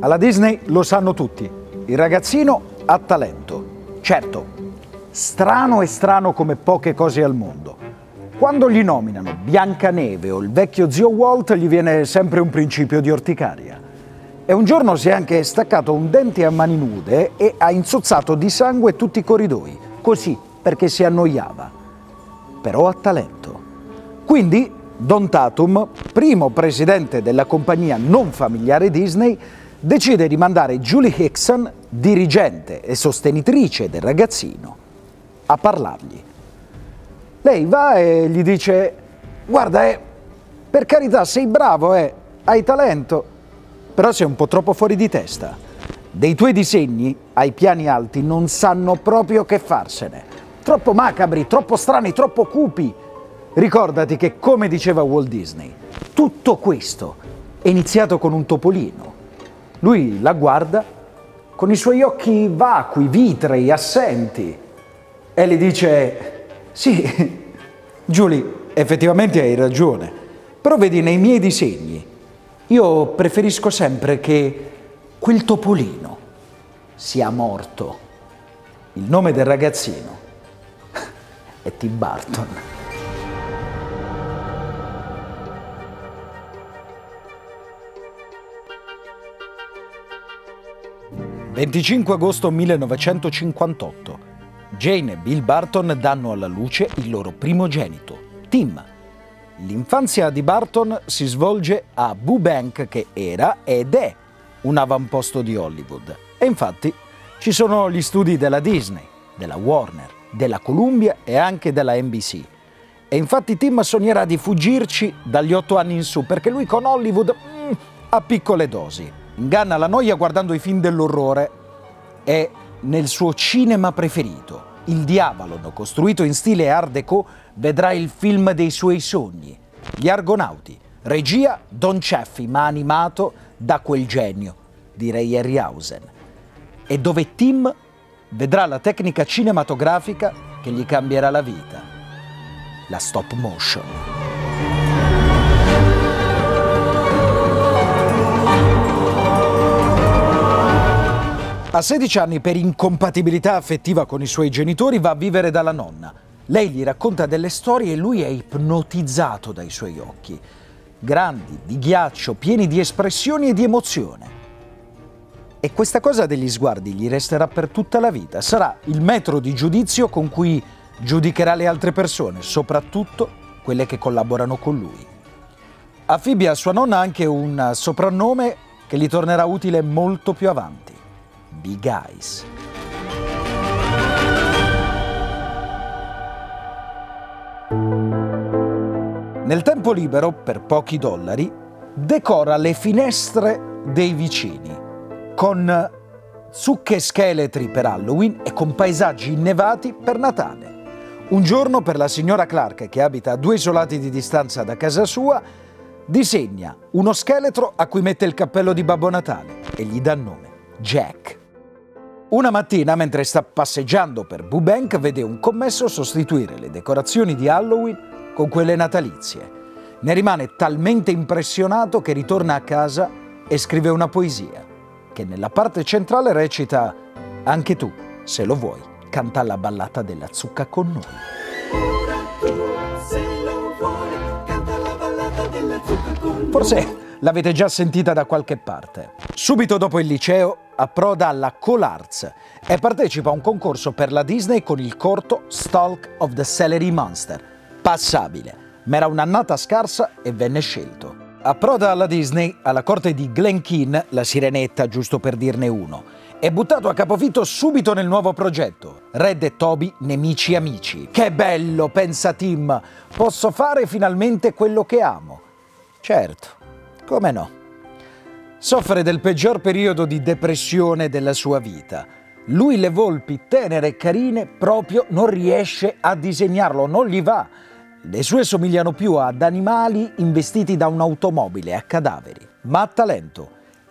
Alla Disney lo sanno tutti, il ragazzino ha talento. Certo, strano e strano come poche cose al mondo. Quando gli nominano Biancaneve o il vecchio zio Walt gli viene sempre un principio di orticaria. E un giorno si è anche staccato un dente a mani nude e ha inzozzato di sangue tutti i corridoi, così perché si annoiava. Però ha talento. Quindi Don Tatum, primo presidente della compagnia non familiare Disney, decide di mandare Julie Hickson, dirigente e sostenitrice del ragazzino, a parlargli. Lei va e gli dice, guarda, eh, per carità sei bravo, eh, hai talento, però sei un po' troppo fuori di testa. Dei tuoi disegni ai piani alti non sanno proprio che farsene. Troppo macabri, troppo strani, troppo cupi. Ricordati che, come diceva Walt Disney, tutto questo è iniziato con un topolino lui la guarda con i suoi occhi vacui, vitrei, assenti e le dice, sì, Giulia, effettivamente hai ragione, però vedi nei miei disegni, io preferisco sempre che quel topolino sia morto. Il nome del ragazzino è Tim Burton. 25 agosto 1958. Jane e Bill Barton danno alla luce il loro primogenito, Tim. L'infanzia di Barton si svolge a Burbank che era ed è un avamposto di Hollywood. E infatti ci sono gli studi della Disney, della Warner, della Columbia e anche della NBC. E infatti Tim sognerà di fuggirci dagli otto anni in su perché lui con Hollywood mm, ha piccole dosi inganna la noia guardando i film dell'orrore. E nel suo cinema preferito, Il Diavolo, costruito in stile Art Deco, vedrà il film dei suoi sogni, Gli Argonauti, regia Don Ceffi, ma animato da quel genio, direi Harryhausen, e dove Tim vedrà la tecnica cinematografica che gli cambierà la vita, la stop motion. A 16 anni, per incompatibilità affettiva con i suoi genitori, va a vivere dalla nonna. Lei gli racconta delle storie e lui è ipnotizzato dai suoi occhi. Grandi, di ghiaccio, pieni di espressioni e di emozione. E questa cosa degli sguardi gli resterà per tutta la vita. Sarà il metro di giudizio con cui giudicherà le altre persone, soprattutto quelle che collaborano con lui. A a sua nonna, ha anche un soprannome che gli tornerà utile molto più avanti. Big Eyes. Nel tempo libero, per pochi dollari, decora le finestre dei vicini con zucche scheletri per Halloween e con paesaggi innevati per Natale. Un giorno per la signora Clark, che abita a due isolati di distanza da casa sua, disegna uno scheletro a cui mette il cappello di Babbo Natale e gli dà nome Jack. Una mattina, mentre sta passeggiando per Bubank, vede un commesso sostituire le decorazioni di Halloween con quelle natalizie. Ne rimane talmente impressionato che ritorna a casa e scrive una poesia, che nella parte centrale recita Anche tu, se lo vuoi, canta la ballata della zucca con noi. Forse l'avete già sentita da qualche parte. Subito dopo il liceo approda alla Colarts e partecipa a un concorso per la Disney con il corto Stalk of the Celery Monster. Passabile, ma era un'annata scarsa e venne scelto. Approda alla Disney alla corte di Glen Keane, la sirenetta, giusto per dirne uno. È buttato a capofitto subito nel nuovo progetto. Red e Toby, nemici amici. Che bello, pensa Tim. Posso fare finalmente quello che amo. Certo, come no? Soffre del peggior periodo di depressione della sua vita. Lui le volpi tenere e carine proprio non riesce a disegnarlo, non gli va. Le sue somigliano più ad animali investiti da un'automobile, a cadaveri. Ma ha talento.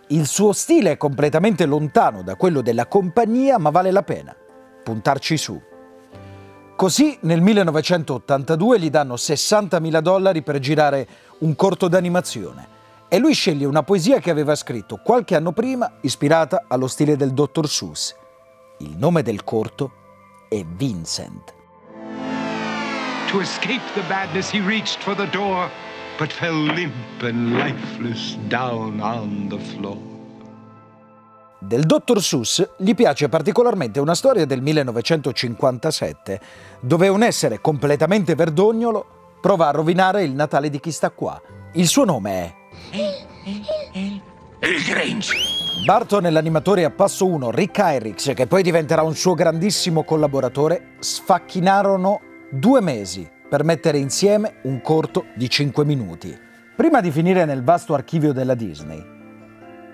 Il suo stile è completamente lontano da quello della compagnia, ma vale la pena puntarci su. Così nel 1982 gli danno 60.000 dollari per girare un corto d'animazione e lui sceglie una poesia che aveva scritto qualche anno prima ispirata allo stile del Dr. Seuss. Il nome del corto è Vincent. To escape the badness he reached for the door, but fell limp and lifeless down on the floor. Del Dr. Seuss gli piace particolarmente una storia del 1957, dove un essere completamente verdognolo prova a rovinare il Natale di chi sta qua. Il suo nome è il Grinch. Barton e l'animatore a passo 1, Rick Heinrichs, che poi diventerà un suo grandissimo collaboratore, sfacchinarono due mesi per mettere insieme un corto di 5 minuti. Prima di finire nel vasto archivio della Disney,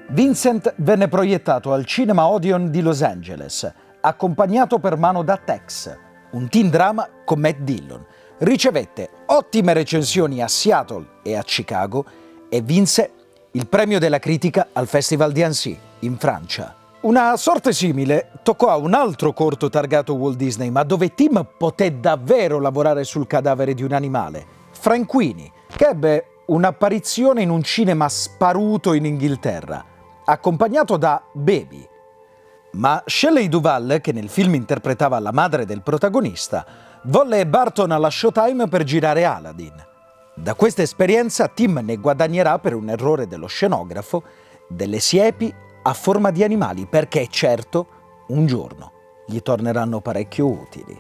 Vincent venne proiettato al Cinema Odeon di Los Angeles, accompagnato per mano da Tex, un teen drama con Matt Dillon. Ricevette ottime recensioni a Seattle e a Chicago e vinse il premio della critica al Festival di Annecy, in Francia. Una sorte simile toccò a un altro corto targato Walt Disney, ma dove Tim poté davvero lavorare sul cadavere di un animale, Franquini, che ebbe un'apparizione in un cinema sparuto in Inghilterra, accompagnato da Baby. Ma Shelley Duval, che nel film interpretava la madre del protagonista, volle Barton alla Showtime per girare Aladdin. Da questa esperienza Tim ne guadagnerà per un errore dello scenografo delle siepi a forma di animali perché certo un giorno gli torneranno parecchio utili.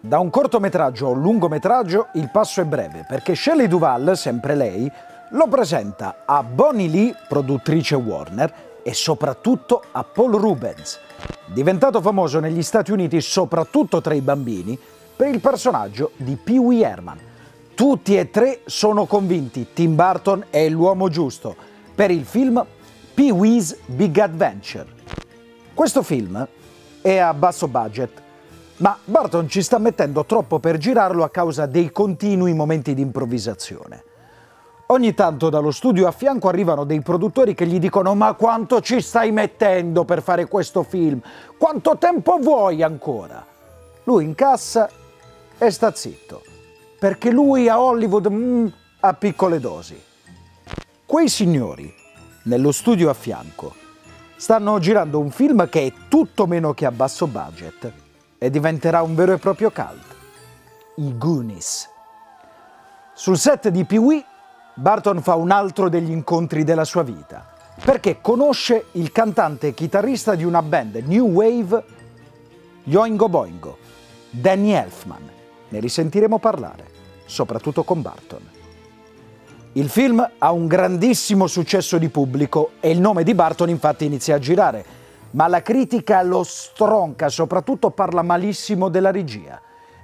Da un cortometraggio a un lungometraggio il passo è breve perché Shelley Duval, sempre lei, lo presenta a Bonnie Lee, produttrice Warner, e soprattutto a Paul Rubens, diventato famoso negli Stati Uniti soprattutto tra i bambini per il personaggio di Pee Wee Herman. Tutti e tre sono convinti Tim Burton è l'uomo giusto per il film Pee Wee's Big Adventure. Questo film è a basso budget, ma Burton ci sta mettendo troppo per girarlo a causa dei continui momenti di improvvisazione. Ogni tanto dallo studio a fianco arrivano dei produttori che gli dicono ma quanto ci stai mettendo per fare questo film? Quanto tempo vuoi ancora? Lui incassa e sta zitto, perché lui a Hollywood mm, ha piccole dosi. Quei signori, nello studio a fianco, stanno girando un film che è tutto meno che a basso budget e diventerà un vero e proprio cult. I Goonies. Sul set di Pee-wee Barton fa un altro degli incontri della sua vita, perché conosce il cantante e chitarrista di una band New Wave, Yoingo Boingo, Danny Elfman. Ne risentiremo parlare, soprattutto con Barton. Il film ha un grandissimo successo di pubblico e il nome di Barton infatti inizia a girare, ma la critica lo stronca, soprattutto parla malissimo della regia.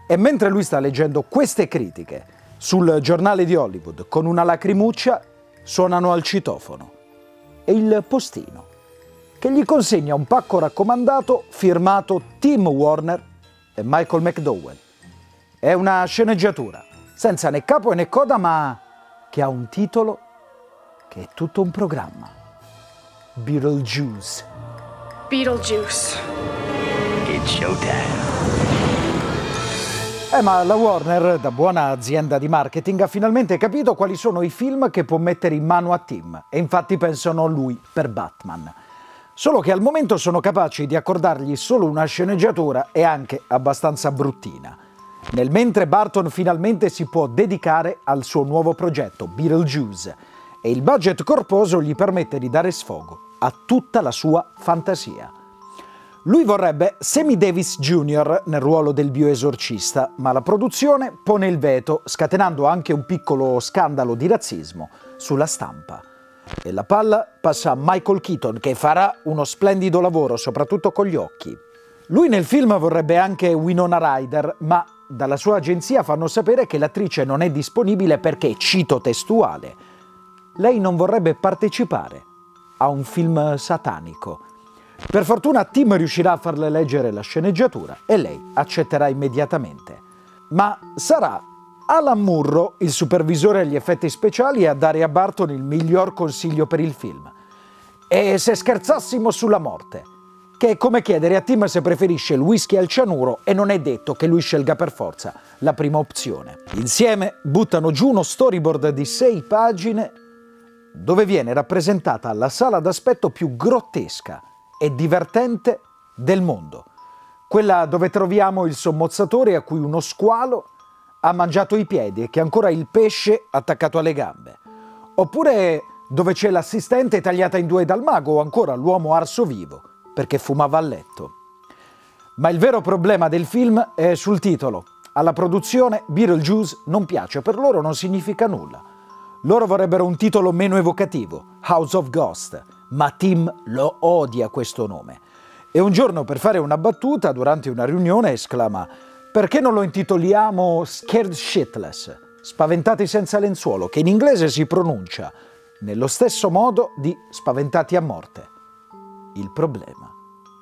E mentre lui sta leggendo queste critiche, sul giornale di Hollywood, con una lacrimuccia, suonano al citofono. E il postino, che gli consegna un pacco raccomandato firmato Tim Warner e Michael McDowell. È una sceneggiatura, senza né capo né coda, ma che ha un titolo che è tutto un programma. Beetlejuice. Beetlejuice. It's showtime. Eh, ma la Warner, da buona azienda di marketing, ha finalmente capito quali sono i film che può mettere in mano a Tim e infatti pensano a lui per Batman. Solo che al momento sono capaci di accordargli solo una sceneggiatura e anche abbastanza bruttina. Nel mentre Barton finalmente si può dedicare al suo nuovo progetto, Beetlejuice, e il budget corposo gli permette di dare sfogo a tutta la sua fantasia. Lui vorrebbe Sammy Davis Jr. nel ruolo del bioesorcista, ma la produzione pone il veto, scatenando anche un piccolo scandalo di razzismo sulla stampa. E la palla passa a Michael Keaton, che farà uno splendido lavoro, soprattutto con gli occhi. Lui nel film vorrebbe anche Winona Ryder, ma dalla sua agenzia fanno sapere che l'attrice non è disponibile perché, cito testuale, lei non vorrebbe partecipare a un film satanico. Per fortuna Tim riuscirà a farle leggere la sceneggiatura e lei accetterà immediatamente. Ma sarà Alan Murro, il supervisore agli effetti speciali, a dare a Barton il miglior consiglio per il film. E se scherzassimo sulla morte? che è come chiedere a Tim se preferisce il whisky al cianuro e non è detto che lui scelga per forza la prima opzione. Insieme buttano giù uno storyboard di sei pagine dove viene rappresentata la sala d'aspetto più grottesca e divertente del mondo. Quella dove troviamo il sommozzatore a cui uno squalo ha mangiato i piedi e che ancora il pesce attaccato alle gambe. Oppure dove c'è l'assistente tagliata in due dal mago o ancora l'uomo arso vivo perché fumava a letto. Ma il vero problema del film è sul titolo. Alla produzione Beetlejuice non piace, per loro non significa nulla. Loro vorrebbero un titolo meno evocativo, House of Ghost, ma Tim lo odia questo nome. E un giorno per fare una battuta durante una riunione esclama perché non lo intitoliamo Scared Shitless, spaventati senza lenzuolo, che in inglese si pronuncia nello stesso modo di spaventati a morte. Il problema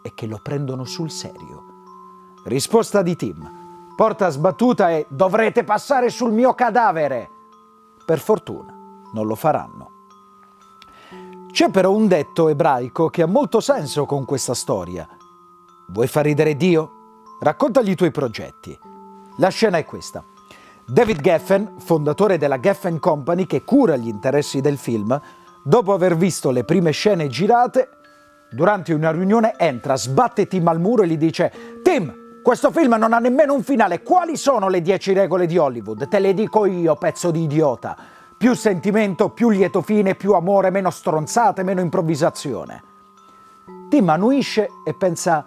è che lo prendono sul serio. Risposta di Tim. Porta sbattuta e dovrete passare sul mio cadavere. Per fortuna non lo faranno. C'è però un detto ebraico che ha molto senso con questa storia. Vuoi far ridere Dio? Raccontagli i tuoi progetti. La scena è questa. David Geffen, fondatore della Geffen Company che cura gli interessi del film, dopo aver visto le prime scene girate, durante una riunione entra, sbatte Tim al muro e gli dice Tim, questo film non ha nemmeno un finale, quali sono le dieci regole di Hollywood? Te le dico io, pezzo di idiota. Più sentimento, più lieto fine, più amore, meno stronzate, meno improvvisazione. Tim annuisce e pensa,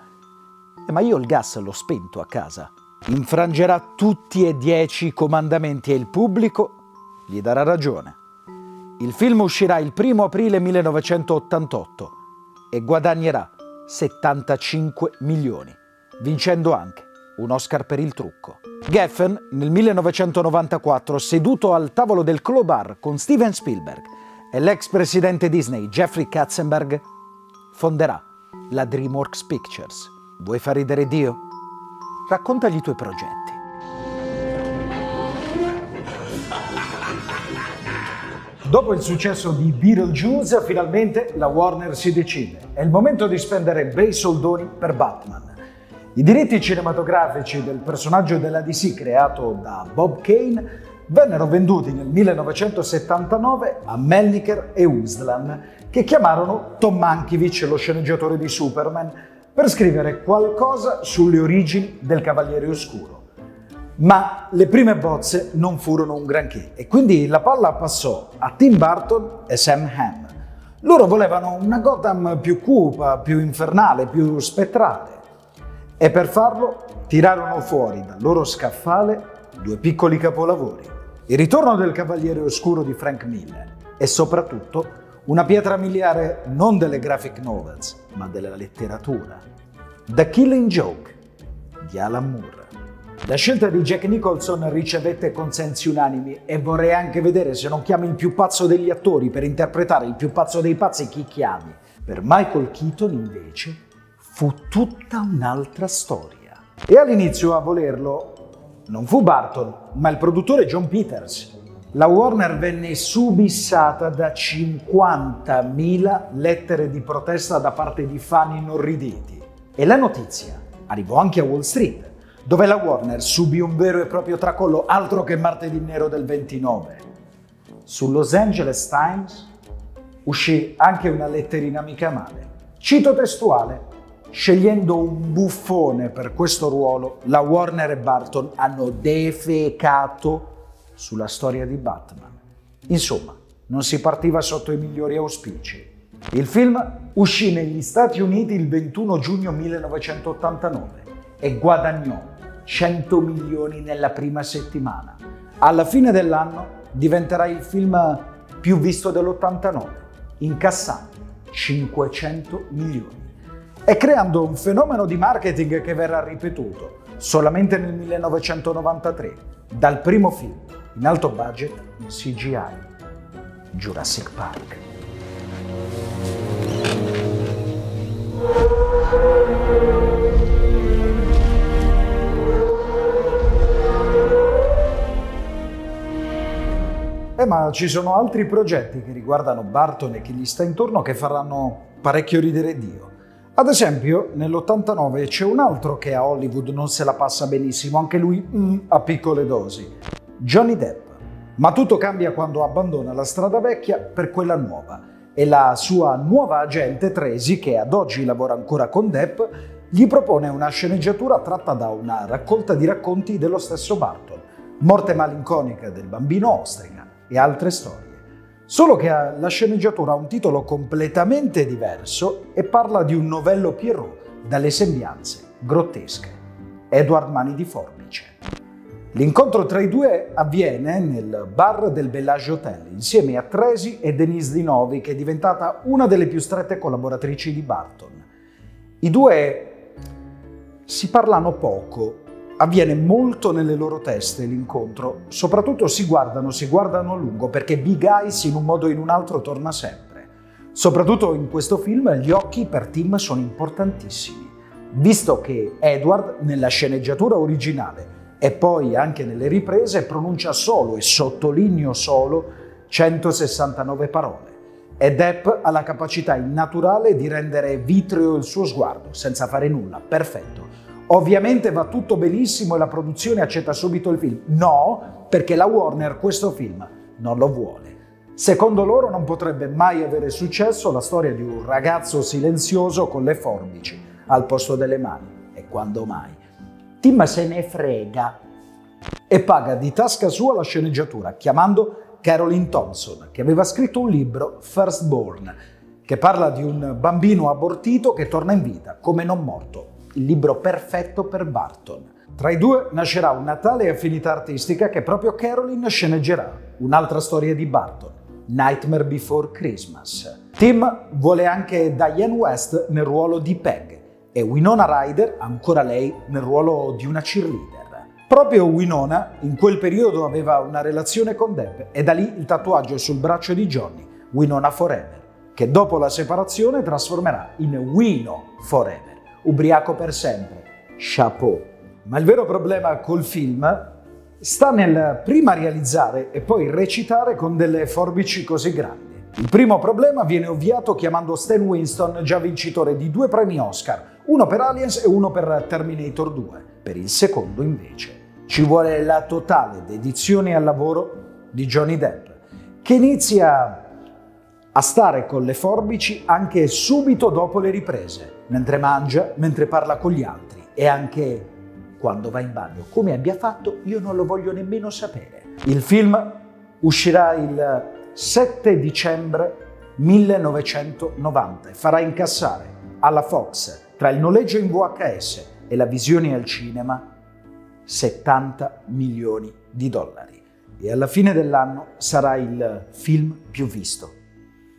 eh, ma io il gas l'ho spento a casa. Infrangerà tutti e dieci i comandamenti e il pubblico gli darà ragione. Il film uscirà il 1 aprile 1988 e guadagnerà 75 milioni, vincendo anche un Oscar per il trucco. Geffen, nel 1994, seduto al tavolo del Clobar con Steven Spielberg e l'ex presidente Disney Jeffrey Katzenberg, fonderà la DreamWorks Pictures. Vuoi far ridere Dio? Raccontagli i tuoi progetti. Dopo il successo di Beetlejuice, finalmente la Warner si decide. È il momento di spendere bei soldoni per Batman. I diritti cinematografici del personaggio della DC creato da Bob Kane vennero venduti nel 1979 a Melniker e Uslan, che chiamarono Tom Mankiewicz, lo sceneggiatore di Superman, per scrivere qualcosa sulle origini del Cavaliere Oscuro. Ma le prime bozze non furono un granché e quindi la palla passò a Tim Burton e Sam Hamm. Loro volevano una Gotham più cupa, più infernale, più spettrale. E per farlo tirarono fuori dal loro scaffale due piccoli capolavori. Il ritorno del Cavaliere Oscuro di Frank Miller e soprattutto una pietra miliare non delle graphic novels, ma della letteratura. The Killing Joke di Alan Moore. La scelta di Jack Nicholson ricevette consensi unanimi e vorrei anche vedere se non chiami il più pazzo degli attori per interpretare il più pazzo dei pazzi chi chiami. Per Michael Keaton invece fu tutta un'altra storia. E all'inizio a volerlo non fu Barton, ma il produttore John Peters. La Warner venne subissata da 50.000 lettere di protesta da parte di fan inorriditi. E la notizia arrivò anche a Wall Street dove la Warner subì un vero e proprio tracollo, altro che martedì nero del 29. Su Los Angeles Times uscì anche una letterina mica male. Cito testuale, scegliendo un buffone per questo ruolo, la Warner e Barton hanno defecato sulla storia di Batman. Insomma, non si partiva sotto i migliori auspici. Il film uscì negli Stati Uniti il 21 giugno 1989 e guadagnò 100 milioni nella prima settimana. Alla fine dell'anno diventerà il film più visto dell'89, incassando 500 milioni e creando un fenomeno di marketing che verrà ripetuto solamente nel 1993 dal primo film in alto budget in CGI, Jurassic Park. Eh, ma ci sono altri progetti che riguardano Barton e chi gli sta intorno che faranno parecchio ridere Dio. Ad esempio, nell'89 c'è un altro che a Hollywood non se la passa benissimo, anche lui mm, a piccole dosi. Johnny Depp. Ma tutto cambia quando abbandona la strada vecchia per quella nuova e la sua nuova agente Tracy, che ad oggi lavora ancora con Depp, gli propone una sceneggiatura tratta da una raccolta di racconti dello stesso Barton, Morte malinconica del bambino ostrica e altre storie. Solo che la sceneggiatura ha un titolo completamente diverso e parla di un novello Pierrot dalle sembianze grottesche. Edward Mani di Forbice. L'incontro tra i due avviene nel bar del Bellage Hotel insieme a Tracy e Denise Di Novi che è diventata una delle più strette collaboratrici di Barton. I due si parlano poco Avviene molto nelle loro teste l'incontro, soprattutto si guardano, si guardano a lungo perché Big Eyes in un modo o in un altro torna sempre. Soprattutto in questo film gli occhi per Tim sono importantissimi, visto che Edward nella sceneggiatura originale e poi anche nelle riprese pronuncia solo e sottolineo solo 169 parole e Depp ha la capacità innaturale di rendere vitreo il suo sguardo senza fare nulla, perfetto. Ovviamente va tutto benissimo e la produzione accetta subito il film. No, perché la Warner questo film non lo vuole. Secondo loro non potrebbe mai avere successo la storia di un ragazzo silenzioso con le forbici al posto delle mani. E quando mai? Tim se ne frega e paga di tasca sua la sceneggiatura chiamando Caroline Thompson, che aveva scritto un libro, Firstborn, che parla di un bambino abortito che torna in vita come non morto il libro perfetto per Barton. Tra i due nascerà una tale affinità artistica che proprio Caroline sceneggerà un'altra storia di Barton, Nightmare Before Christmas. Tim vuole anche Diane West nel ruolo di Peg e Winona Ryder, ancora lei, nel ruolo di una cheerleader. Proprio Winona in quel periodo aveva una relazione con Depp e da lì il tatuaggio sul braccio di Johnny, Winona Forever, che dopo la separazione trasformerà in Wino Forever ubriaco per sempre. Chapeau. Ma il vero problema col film sta nel prima realizzare e poi recitare con delle forbici così grandi. Il primo problema viene ovviato chiamando Stan Winston, già vincitore di due premi Oscar, uno per Aliens e uno per Terminator 2. Per il secondo, invece, ci vuole la totale dedizione al lavoro di Johnny Depp, che inizia a stare con le forbici anche subito dopo le riprese mentre mangia, mentre parla con gli altri e anche quando va in bagno. Come abbia fatto io non lo voglio nemmeno sapere. Il film uscirà il 7 dicembre 1990 e farà incassare alla Fox tra il noleggio in VHS e la visione al cinema 70 milioni di dollari. E alla fine dell'anno sarà il film più visto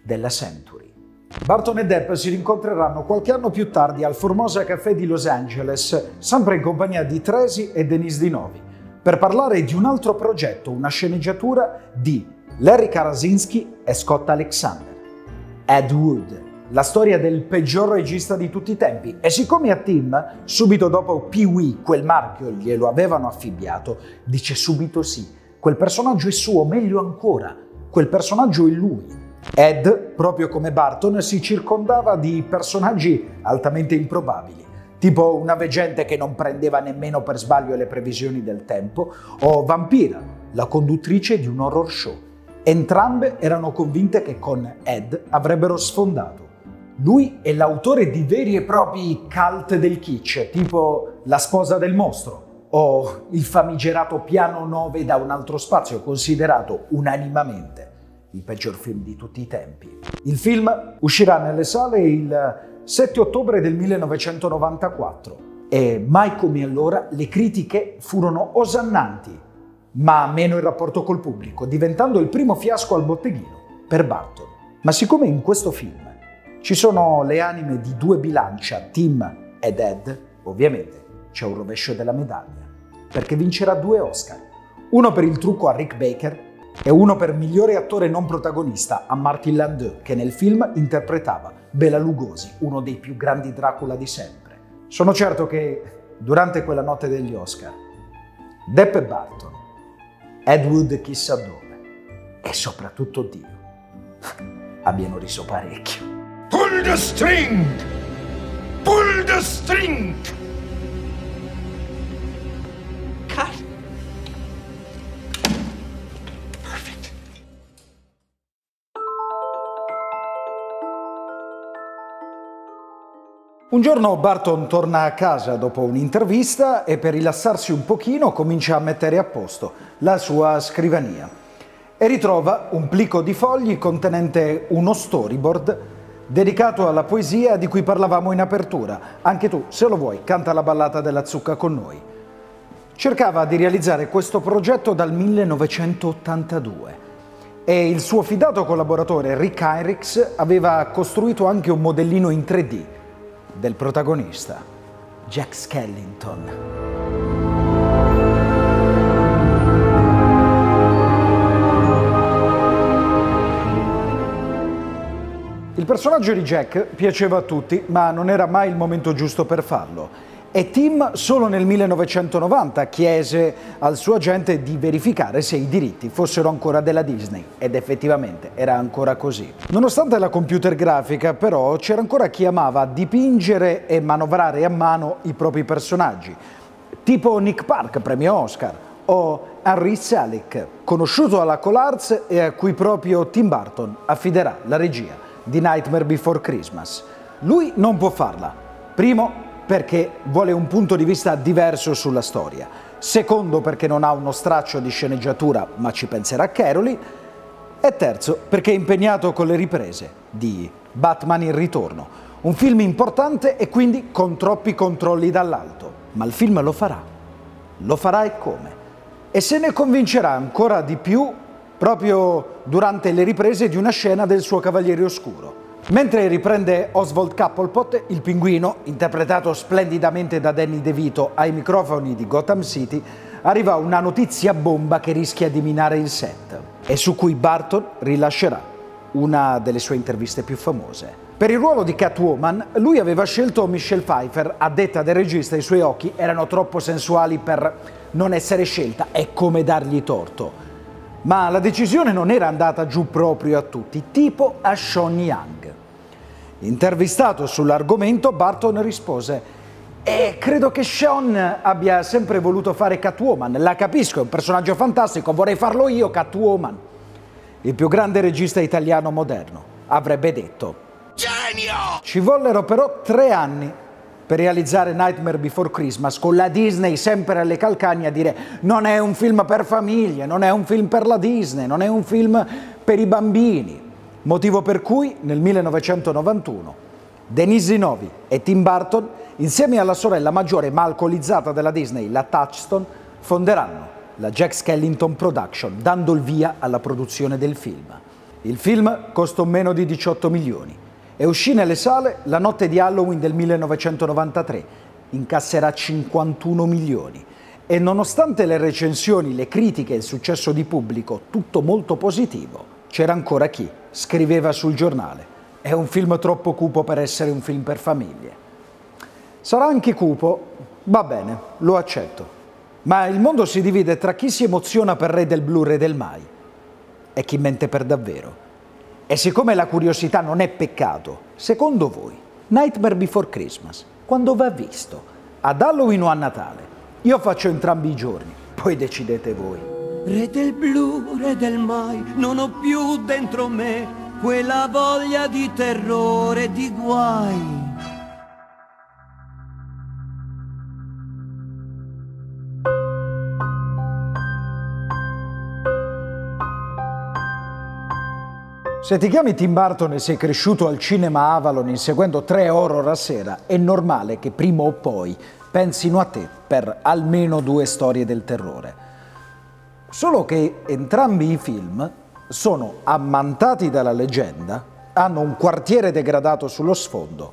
della Century. Barton e Depp si rincontreranno qualche anno più tardi al Formosa Café di Los Angeles, sempre in compagnia di Tracy e Denise Di Novi, per parlare di un altro progetto, una sceneggiatura di Larry Karasinski e Scott Alexander. Ed Wood, la storia del peggior regista di tutti i tempi. E siccome a Tim, subito dopo Pee-wee, quel marchio glielo avevano affibbiato, dice subito sì. Quel personaggio è suo, meglio ancora, quel personaggio è lui. Ed, proprio come Barton, si circondava di personaggi altamente improbabili, tipo una veggente che non prendeva nemmeno per sbaglio le previsioni del tempo, o Vampira, la conduttrice di un horror show. Entrambe erano convinte che con Ed avrebbero sfondato. Lui è l'autore di veri e propri cult del kitsch, tipo La sposa del mostro o il famigerato Piano 9 da un altro spazio, considerato unanimamente il peggior film di tutti i tempi. Il film uscirà nelle sale il 7 ottobre del 1994 e mai come allora le critiche furono osannanti, ma meno il rapporto col pubblico, diventando il primo fiasco al botteghino per Barton. Ma siccome in questo film ci sono le anime di due bilancia, Tim ed Ed, ovviamente c'è un rovescio della medaglia, perché vincerà due Oscar, uno per il trucco a Rick Baker e uno per migliore attore non protagonista a Martin Landau, che nel film interpretava Bela Lugosi, uno dei più grandi Dracula di sempre. Sono certo che durante quella notte degli Oscar, Depp e Barton, Ed Wood chissà dove, e soprattutto Dio, abbiano riso parecchio. Pull the string! the string! Un giorno Barton torna a casa dopo un'intervista e per rilassarsi un pochino comincia a mettere a posto la sua scrivania e ritrova un plico di fogli contenente uno storyboard dedicato alla poesia di cui parlavamo in apertura. Anche tu, se lo vuoi, canta la ballata della zucca con noi. Cercava di realizzare questo progetto dal 1982 e il suo fidato collaboratore Rick Heinrichs aveva costruito anche un modellino in 3D del protagonista, Jack Skellington. Il personaggio di Jack piaceva a tutti, ma non era mai il momento giusto per farlo. E Tim solo nel 1990 chiese al suo agente di verificare se i diritti fossero ancora della Disney ed effettivamente era ancora così. Nonostante la computer grafica però c'era ancora chi amava dipingere e manovrare a mano i propri personaggi, tipo Nick Park, premio Oscar, o Henry Selick, conosciuto alla Colarts e a cui proprio Tim Burton affiderà la regia di Nightmare Before Christmas. Lui non può farla. Primo, perché vuole un punto di vista diverso sulla storia. Secondo, perché non ha uno straccio di sceneggiatura, ma ci penserà Caroli. E terzo, perché è impegnato con le riprese di Batman in ritorno. Un film importante e quindi con troppi controlli dall'alto. Ma il film lo farà. Lo farà e come? E se ne convincerà ancora di più proprio durante le riprese di una scena del suo Cavaliere Oscuro. Mentre riprende Oswald Cobblepot, il pinguino, interpretato splendidamente da Danny DeVito ai microfoni di Gotham City, arriva una notizia bomba che rischia di minare il set e su cui Barton rilascerà una delle sue interviste più famose. Per il ruolo di Catwoman, lui aveva scelto Michelle Pfeiffer, a detta del regista i suoi occhi erano troppo sensuali per non essere scelta, è come dargli torto. Ma la decisione non era andata giù proprio a tutti, tipo a Sean Young. Intervistato sull'argomento, Barton rispose e credo che Sean abbia sempre voluto fare Catwoman. La capisco, è un personaggio fantastico, vorrei farlo io, Catwoman. Il più grande regista italiano moderno avrebbe detto. Genio! Ci vollero però tre anni per realizzare Nightmare Before Christmas, con la Disney sempre alle calcagna a dire non è un film per famiglie, non è un film per la Disney, non è un film per i bambini. Motivo per cui nel 1991 Denise Zinovi e Tim Burton, insieme alla sorella maggiore ma alcolizzata della Disney, la Touchstone, fonderanno la Jack Skellington Production, dando il via alla produzione del film. Il film costò meno di 18 milioni e uscì nelle sale la notte di Halloween del 1993. Incasserà 51 milioni. E nonostante le recensioni, le critiche e il successo di pubblico, tutto molto positivo, c'era ancora chi scriveva sul giornale. È un film troppo cupo per essere un film per famiglie. Sarà anche cupo? Va bene, lo accetto. Ma il mondo si divide tra chi si emoziona per Re del Blu Re del Mai e chi mente per davvero. E siccome la curiosità non è peccato, secondo voi, Nightmare Before Christmas, quando va visto? Ad Halloween o a Natale? Io faccio entrambi i giorni, poi decidete voi. Re del blu, re del mai, non ho più dentro me quella voglia di terrore di guai. Se ti chiami Tim Burton e sei cresciuto al cinema Avalon inseguendo tre horror a sera, è normale che prima o poi pensino a te per almeno due storie del terrore. Solo che entrambi i film sono ammantati dalla leggenda, hanno un quartiere degradato sullo sfondo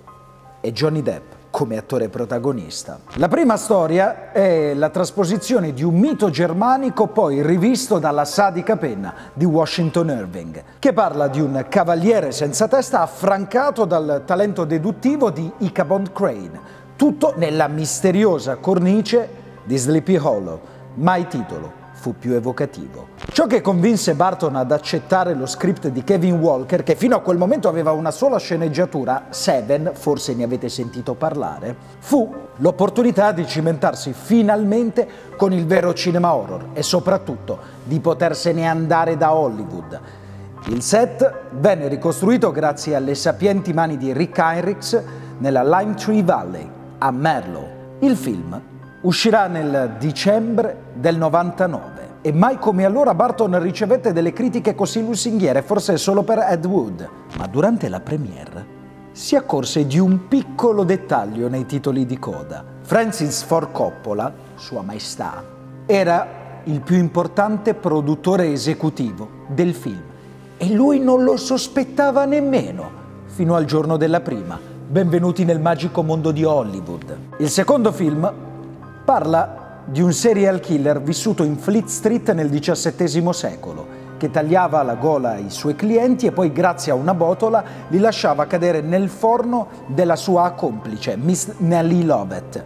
e Johnny Depp come attore protagonista. La prima storia è la trasposizione di un mito germanico poi rivisto dalla sadica penna di Washington Irving, che parla di un cavaliere senza testa affrancato dal talento deduttivo di Ichabod Crane, tutto nella misteriosa cornice di Sleepy Hollow, mai titolo fu più evocativo. Ciò che convinse Barton ad accettare lo script di Kevin Walker, che fino a quel momento aveva una sola sceneggiatura, Seven, forse ne avete sentito parlare, fu l'opportunità di cimentarsi finalmente con il vero cinema horror e soprattutto di potersene andare da Hollywood. Il set venne ricostruito grazie alle sapienti mani di Rick Heinrichs nella Lime Tree Valley, a Merlo. Il film uscirà nel dicembre del 99 e mai come allora Barton ricevette delle critiche così lusinghiere, forse solo per Ed Wood. Ma durante la premiere si accorse di un piccolo dettaglio nei titoli di coda. Francis Ford Coppola, Sua Maestà, era il più importante produttore esecutivo del film e lui non lo sospettava nemmeno fino al giorno della prima. Benvenuti nel magico mondo di Hollywood. Il secondo film parla di un serial killer vissuto in Fleet Street nel XVII secolo, che tagliava la gola ai suoi clienti e poi grazie a una botola li lasciava cadere nel forno della sua accomplice, Miss Nellie Lovett,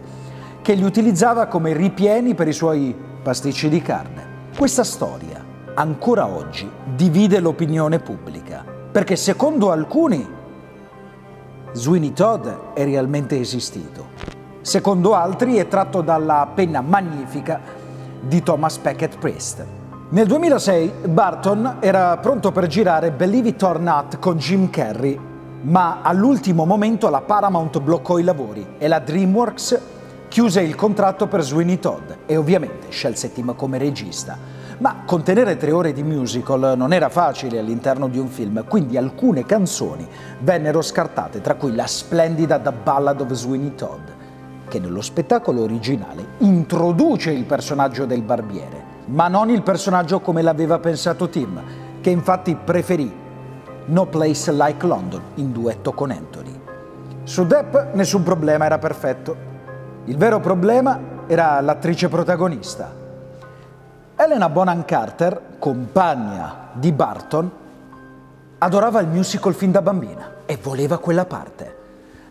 che li utilizzava come ripieni per i suoi pasticci di carne. Questa storia, ancora oggi, divide l'opinione pubblica, perché secondo alcuni Sweeney Todd è realmente esistito secondo altri è tratto dalla penna magnifica di Thomas Becket Priest. Nel 2006 Barton era pronto per girare Believe It or Not con Jim Carrey, ma all'ultimo momento la Paramount bloccò i lavori e la DreamWorks chiuse il contratto per Sweeney Todd e ovviamente scelse Tim come regista. Ma contenere tre ore di musical non era facile all'interno di un film, quindi alcune canzoni vennero scartate, tra cui la splendida The Ballad of Sweeney Todd che nello spettacolo originale introduce il personaggio del barbiere, ma non il personaggio come l'aveva pensato Tim, che infatti preferì No Place Like London in duetto con Anthony. Su Depp nessun problema, era perfetto. Il vero problema era l'attrice protagonista. Elena Bonham Carter, compagna di Barton, adorava il musical fin da bambina e voleva quella parte.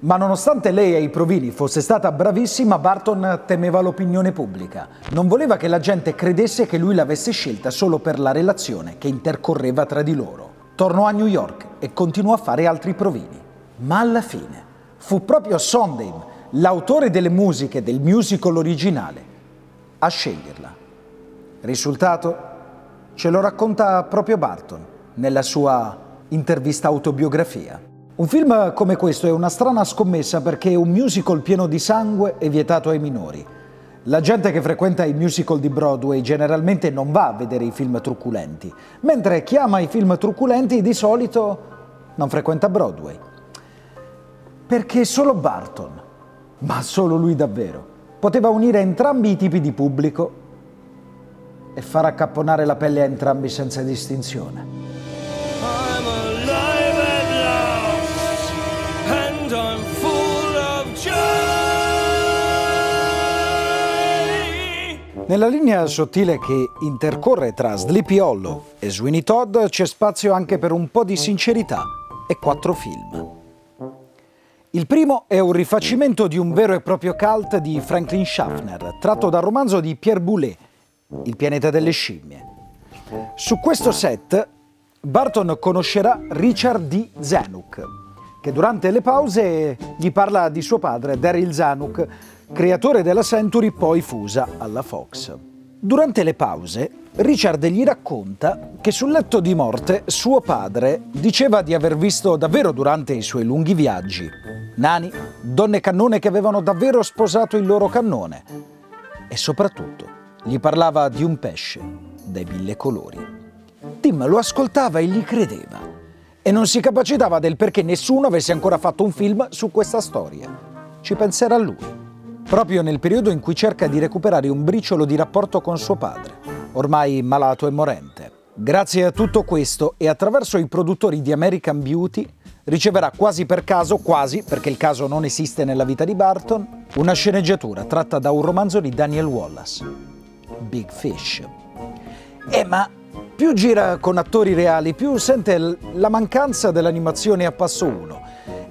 Ma nonostante lei ai provini fosse stata bravissima, Barton temeva l'opinione pubblica. Non voleva che la gente credesse che lui l'avesse scelta solo per la relazione che intercorreva tra di loro. Tornò a New York e continuò a fare altri provini. Ma alla fine fu proprio Sondheim, l'autore delle musiche del musical originale, a sceglierla. Risultato? Ce lo racconta proprio Barton nella sua intervista autobiografia. Un film come questo è una strana scommessa perché un musical pieno di sangue è vietato ai minori. La gente che frequenta i musical di Broadway generalmente non va a vedere i film truculenti, mentre chi ama i film truculenti di solito non frequenta Broadway. Perché solo Barton, ma solo lui davvero, poteva unire entrambi i tipi di pubblico e far accapponare la pelle a entrambi senza distinzione. Nella linea sottile che intercorre tra Sleepy Hollow e Sweeney Todd c'è spazio anche per un po' di sincerità e quattro film. Il primo è un rifacimento di un vero e proprio cult di Franklin Schaffner, tratto dal romanzo di Pierre Boulet, Il pianeta delle scimmie. Su questo set Barton conoscerà Richard D. Zanuck, che durante le pause gli parla di suo padre, Daryl Zanuck, creatore della Century poi fusa alla Fox. Durante le pause, Richard gli racconta che sul letto di morte suo padre diceva di aver visto davvero durante i suoi lunghi viaggi nani, donne cannone che avevano davvero sposato il loro cannone e soprattutto gli parlava di un pesce dai mille colori. Tim lo ascoltava e gli credeva e non si capacitava del perché nessuno avesse ancora fatto un film su questa storia. Ci penserà lui proprio nel periodo in cui cerca di recuperare un briciolo di rapporto con suo padre, ormai malato e morente. Grazie a tutto questo e attraverso i produttori di American Beauty riceverà quasi per caso, quasi perché il caso non esiste nella vita di Barton, una sceneggiatura tratta da un romanzo di Daniel Wallace, Big Fish. Eh ma più gira con attori reali, più sente la mancanza dell'animazione a passo 1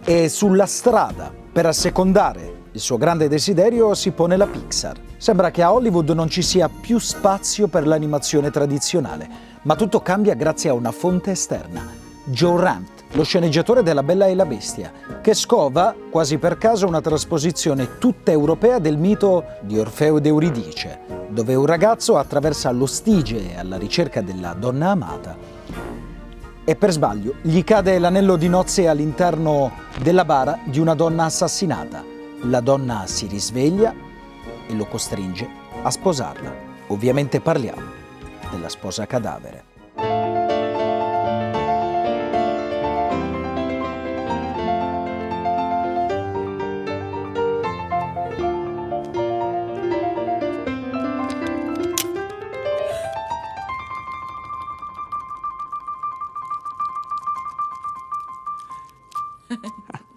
e sulla strada per assecondare il suo grande desiderio si pone la Pixar. Sembra che a Hollywood non ci sia più spazio per l'animazione tradizionale, ma tutto cambia grazie a una fonte esterna. Joe Rant, lo sceneggiatore della Bella e la Bestia, che scova, quasi per caso, una trasposizione tutta europea del mito di Orfeo ed Euridice, dove un ragazzo attraversa lo Stige alla ricerca della donna amata e per sbaglio gli cade l'anello di nozze all'interno della bara di una donna assassinata. La donna si risveglia e lo costringe a sposarla. Ovviamente parliamo della sposa cadavere.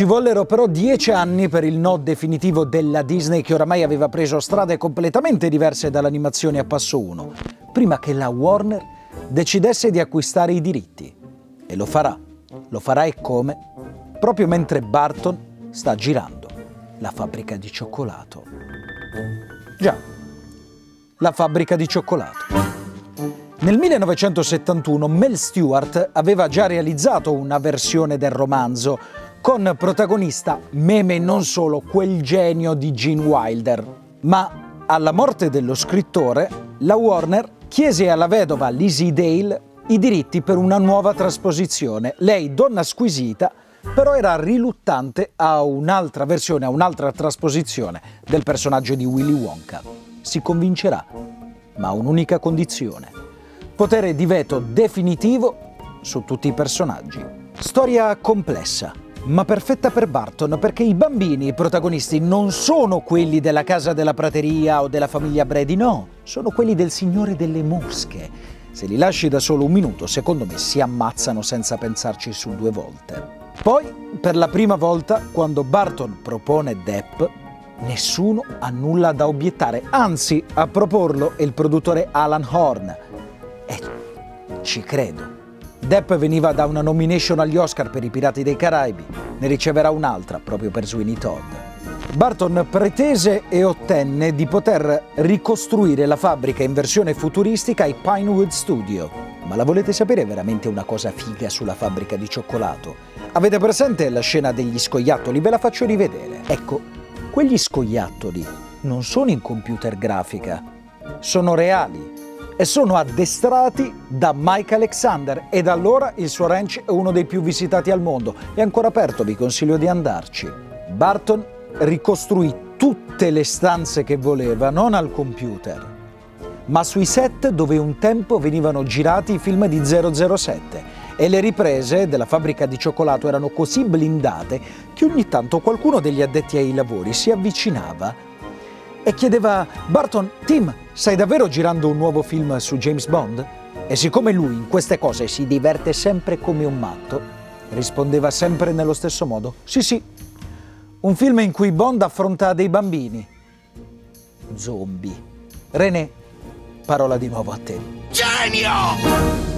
Ci vollero però dieci anni per il no definitivo della Disney che oramai aveva preso strade completamente diverse dall'animazione a passo 1, prima che la Warner decidesse di acquistare i diritti. E lo farà. Lo farà e come? Proprio mentre Barton sta girando la fabbrica di cioccolato. Già, la fabbrica di cioccolato. Nel 1971 Mel Stewart aveva già realizzato una versione del romanzo con protagonista meme non solo quel genio di Gene Wilder, ma alla morte dello scrittore, la Warner chiese alla vedova Lizzie Dale i diritti per una nuova trasposizione. Lei, donna squisita, però era riluttante a un'altra versione, a un'altra trasposizione del personaggio di Willy Wonka. Si convincerà, ma a un'unica condizione. Potere di veto definitivo su tutti i personaggi. Storia complessa, ma perfetta per Barton perché i bambini i protagonisti non sono quelli della casa della prateria o della famiglia Brady, no, sono quelli del Signore delle Mosche. Se li lasci da solo un minuto, secondo me si ammazzano senza pensarci su due volte. Poi, per la prima volta, quando Barton propone Depp, nessuno ha nulla da obiettare, anzi a proporlo è il produttore Alan Horn. E ci credo. Depp veniva da una nomination agli Oscar per i Pirati dei Caraibi, ne riceverà un'altra proprio per Sweeney Todd. Barton pretese e ottenne di poter ricostruire la fabbrica in versione futuristica ai Pinewood Studio. Ma la volete sapere veramente una cosa figa sulla fabbrica di cioccolato? Avete presente la scena degli scoiattoli? Ve la faccio rivedere. Ecco, quegli scoiattoli non sono in computer grafica, sono reali e sono addestrati da Mike Alexander e da allora il suo ranch è uno dei più visitati al mondo. È ancora aperto, vi consiglio di andarci. Barton ricostruì tutte le stanze che voleva, non al computer, ma sui set dove un tempo venivano girati i film di 007 e le riprese della fabbrica di cioccolato erano così blindate che ogni tanto qualcuno degli addetti ai lavori si avvicinava e chiedeva Barton, Tim, stai davvero girando un nuovo film su James Bond? E siccome lui in queste cose si diverte sempre come un matto, rispondeva sempre nello stesso modo, sì sì, un film in cui Bond affronta dei bambini. Zombie. René, parola di nuovo a te. Genio!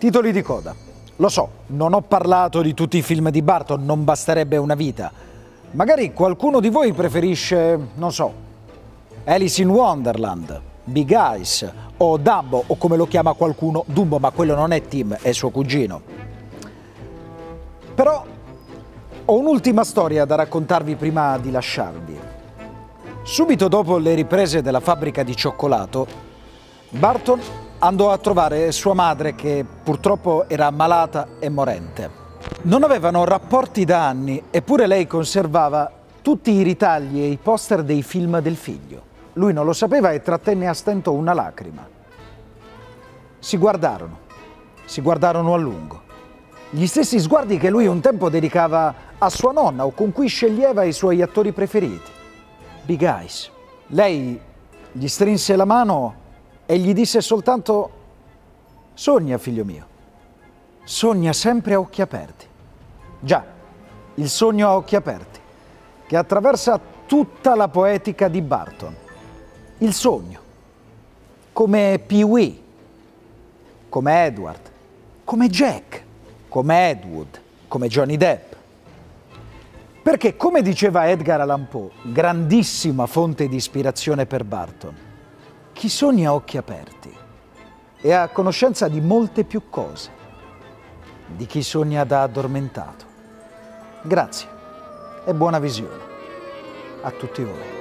Titoli di coda. Lo so, non ho parlato di tutti i film di Barton, non basterebbe una vita. Magari qualcuno di voi preferisce, non so, Alice in Wonderland, Big Eyes o Dumbo o come lo chiama qualcuno, Dumbo, ma quello non è Tim, è suo cugino. Però ho un'ultima storia da raccontarvi prima di lasciarvi. Subito dopo le riprese della fabbrica di cioccolato, Barton andò a trovare sua madre che purtroppo era malata e morente. Non avevano rapporti da anni, eppure lei conservava tutti i ritagli e i poster dei film del figlio. Lui non lo sapeva e trattenne a stento una lacrima. Si guardarono, si guardarono a lungo. Gli stessi sguardi che lui un tempo dedicava a sua nonna o con cui sceglieva i suoi attori preferiti. Big Eyes. Lei gli strinse la mano e gli disse soltanto, sogna figlio mio, sogna sempre a occhi aperti. Già, il sogno a occhi aperti, che attraversa tutta la poetica di Barton. Il sogno, come Pee-wee, come Edward, come Jack, come Edward, come Johnny Depp. Perché, come diceva Edgar Allan Poe, grandissima fonte di ispirazione per Barton, chi sogna a occhi aperti è a conoscenza di molte più cose di chi sogna da addormentato. Grazie e buona visione a tutti voi.